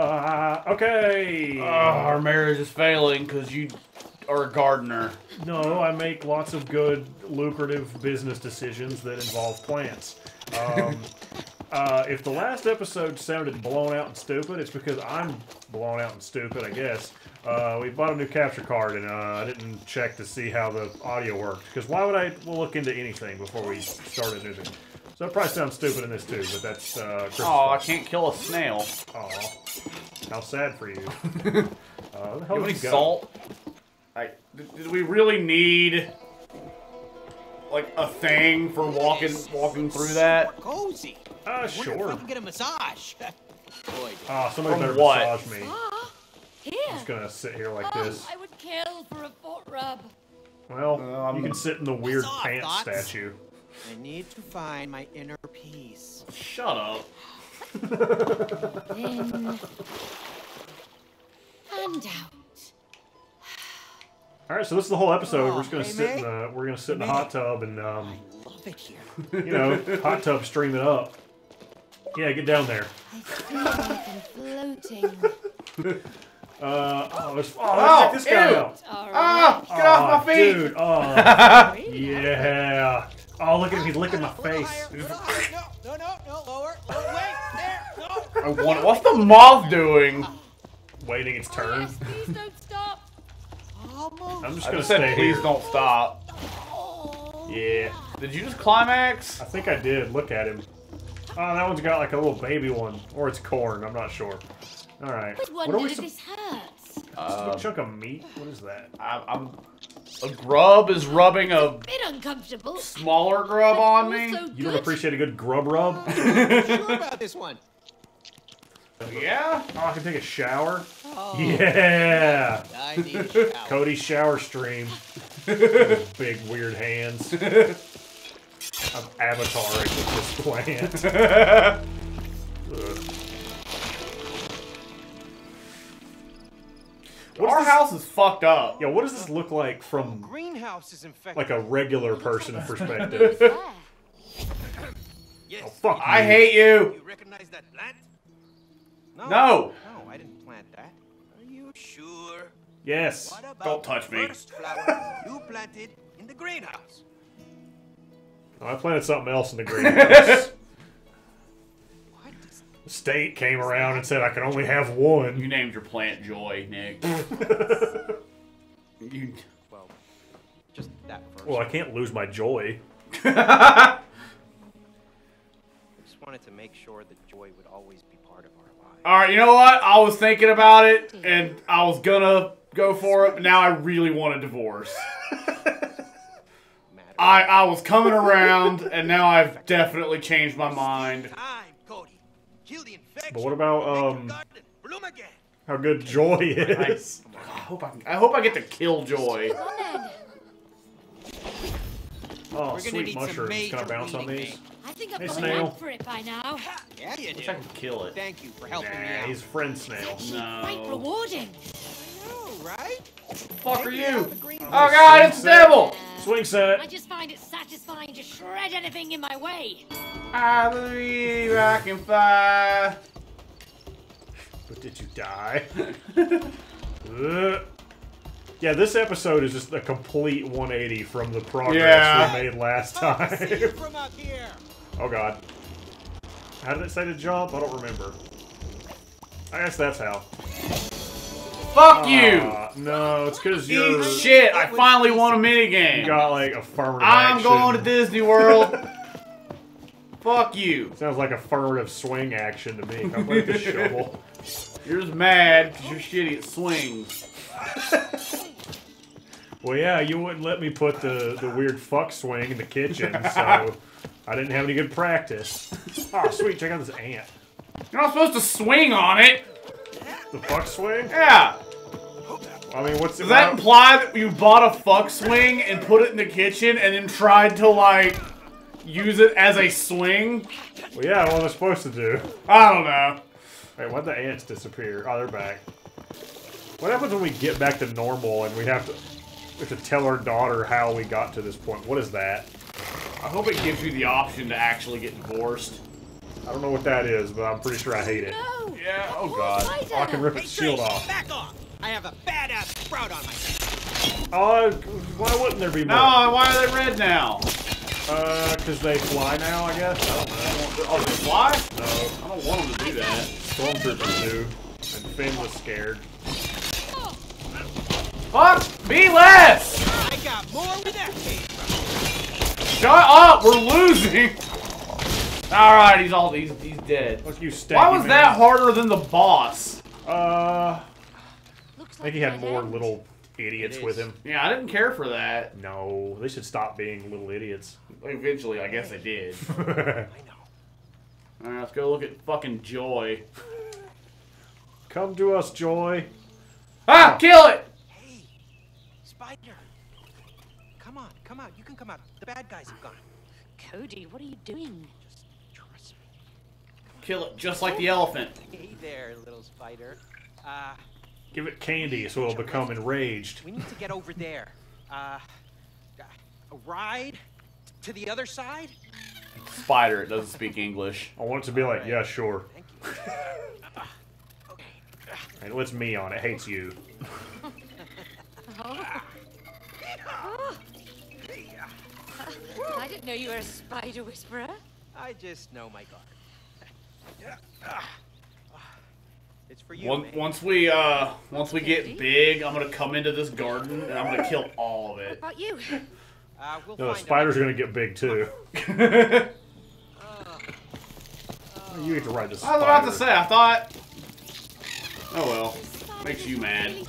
Uh, okay. Oh, our marriage is failing because you are a gardener. No, I make lots of good, lucrative business decisions that involve plants. Um, uh, if the last episode sounded blown out and stupid, it's because I'm blown out and stupid, I guess. Uh, we bought a new capture card, and uh, I didn't check to see how the audio worked. Because why would I look into anything before we started new thing? So it probably sounds stupid in this too, but that's uh, Oh, I can't kill a snail. Aw. How sad for you. uh, where the hell have did any he go? salt? I, did, did we really need like a thing for walking walking through that? Cozy. Uh, sure. I can get a massage. Boy, Ah, somebody From better what? massage me. Here. I'm just gonna sit here like Oh, this. I would kill for a foot rub. Well, Um, you can sit in the weird pants thoughts? statue. I need to find my inner peace. Shut up. In and out. All right, so this is the whole episode. Oh, we're just gonna hey, sit in the we're gonna sit in the hot tub and um, I love it here. you know, hot tub stream it up. Yeah, get down there. I feel like I'm floating. Uh, oh, there's, oh, Oh, let's take this guy ew. out. Ah! right. Get off my feet! dude. Oh, yeah. Oh, look at him. He's licking my face. higher, a little higher. No, no, no, no, lower, lower, wait, there, no. I want. What's the moth doing? Waiting its Oh, turn. yes, please don't stop. Almost. I'm just I gonna just said, please here. don't stop. Oh. Yeah. Did you just climax? I think I did. Look at him. Oh, that one's got like a little baby one, or it's corn. I'm not sure. All right. Which What one are we? did sup- this hurt? Uh, a chunk of meat? What is that? I, I'm. A grub is rubbing a Bit uncomfortable. smaller grub on me. also You don't appreciate a good grub rub? sure about this one. Yeah. Oh, I can take a shower. Oh, Yeah. I need a shower. Cody's shower stream. Big weird hands. I'm avataring with this plant. Ugh. What's Our this- house is fucked up. Yeah, what does this look like from Greenhouse is infected. like a regular person perspective? Yes. Oh, fuck you. I hate you. You recognize that plant? No. No. No, I didn't plant that. Are you sure? Yes. What about Don't touch the me. First flower you planted in the greenhouse. Oh, I planted something else in the greenhouse. What is the state came around and said I can only have one. You named your plant Joy, Nick. you. well? Just that first. Well, I can't lose my joy. I wanted to make sure that joy would always be part of our lives. All right, you know what? I was thinking about it, and I was gonna go for it, but now I really want a divorce. I I was coming around, and now I've definitely changed my mind. Time, Cody. Kill the infection. But what about, um, garden bloom again. How good joy is. I hope I, I hope I get to kill Joy. Come on then. Oh, gonna sweet need some mushrooms. Can I bounce on these? I think I've Hey, snail. for it by now. Yeah, you Wish do. I could kill it. Thank you for helping me out. he's friend snail. Actually, No. quite rewarding. I know, right? Fuck are you? the Oh god, it's the devil! Swing set. I just find it satisfying to shred anything in my way. I believe I can fly. But did you die? Ugh. Uh. Yeah, this episode is just a complete 180 from the progress Yeah. we made last I can see you time. from up here. oh god. How did it say to jump? I don't remember. I guess that's how. Fuck you! Uh, no, it's because you're. Eat shit! I finally won a minigame. You got like affirmative action. I'm action. going to Disney World. Fuck you. Sounds like a affirmative swing action to me. I'm like the shovel. You're just mad because you're shitty at swings. Well, yeah, you wouldn't let me put the, the weird fuck swing in the kitchen, so I didn't have any good practice. Oh, sweet, check out this ant. You're not supposed to swing on it. The fuck swing? Yeah. I mean, what's Does that imply that you bought a fuck swing and put it in the kitchen and then tried to like use it as a swing? Well, yeah, what am I supposed to do? I don't know. Wait, why'd the ants disappear? Oh, they're back. What happens when we get back to normal and we have to we have to tell our daughter how we got to this point? What is that? I hope it gives you the option to actually get divorced. I don't know what that is, but I'm pretty sure I hate it. No! Yeah, oh god. Spider! I can rip Hey, its shield Trace, off. back off! I have a badass sprout on my head. Oh, why wouldn't there be more? No, why are they red now? Uh, because they fly now, I guess. I don't know. Oh, they fly? No, I don't want them to do that. stormtroopers do. And Finn was scared. Fuck! Be less! I got more where that came from. Shut up! We're losing! Alright, he's all he's he's dead. Look, you stanky Why was man. that harder than the boss? Uh, Looks I like think he had more dead little idiots with him. Yeah, I didn't care for that. No, they should stop being little idiots. Eventually, I guess I did. I know. Alright, let's go look at fucking Joy. Come to us, Joy. Ah! Kill it! Hey, Spider. Come on, come out. You can come out. The bad guys have gone. Cody, what are you doing? Just trust me. Kill it, just like the elephant. Hey there, little spider. Uh, Give it candy so it'll become enraged. we need to get over there. Uh, a ride to the other side? Spider, it doesn't speak English. I want it to be like, Alright. yeah, sure. Thank you. okay. It lets me on. It hates you. Didn't know you were a spider whisperer. I just know my guard. It's for you, Once, once we uh, once we get big, I'm gonna come into this garden and I'm gonna kill all of it. What it. about you? Uh, we'll No, the find spiders are gonna get big too. You get to ride the I was about to say, I thought. Oh well, makes you mad.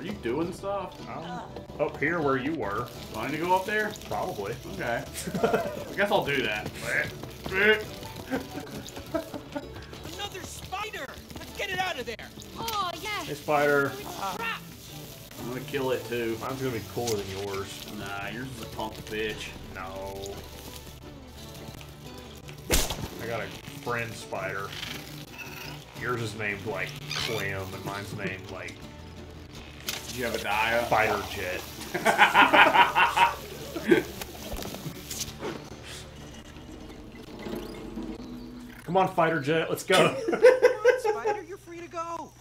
Are you doing stuff? I'm up here where you were, Trying to go up there? probably. Okay. I guess I'll do that. Another spider! Let's get it out of there! Oh, Hey, yes! spider. Crap! I'm gonna kill it too. Mine's gonna be cooler than yours. Nah, yours is a punk bitch. No. I got a friend spider. Yours is named like Clem, and mine's named like Did you have a dia? Fighter Jet. Come on, Fighter Jet, let's go. Spider, you're free to go!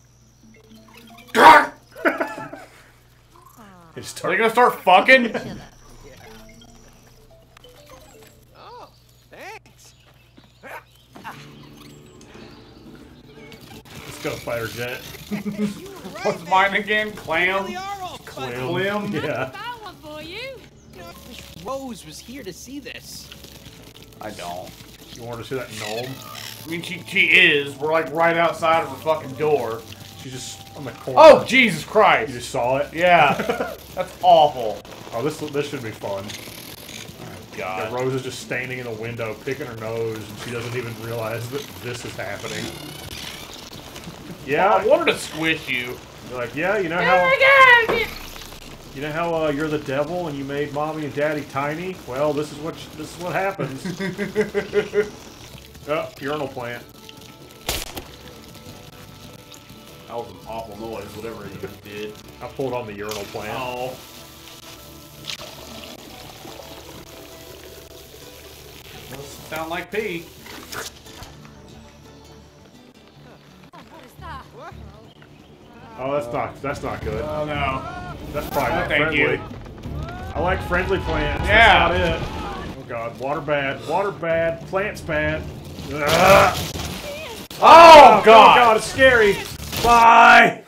They just Are they start, gonna start fucking? Let's go, Fighter Jet. What's mine again? Clam? Clam? are all Clem. Yeah. One for you! You know, I wish Rose was here to see this. I don't. You want to see that gnome? I mean, she, she is. We're like right outside of her fucking door. She's just on the corner. Oh, Jesus Christ! You just saw it? Yeah, that's awful. Oh, this this should be fun. Yeah, God. Rose is just standing in the window, picking her nose, and she doesn't even realize that this is happening. I wanted to squish you. you're like, yeah, you know how you know how uh, you're the devil and you made mommy and daddy tiny. Well, this is what sh- this is what happens. oh, urinal plant. That was an awful noise, whatever you just did. I pulled on the urinal plant. Oh. Does sound like pee. Oh, that's not that's not good. Oh no. That's probably not oh, thank friendly. you. I like friendly plants. Yeah. That's not it. Oh god, water bad, water bad, plants bad. Ugh. Oh Oh god, god! Oh, it's scary. Bye.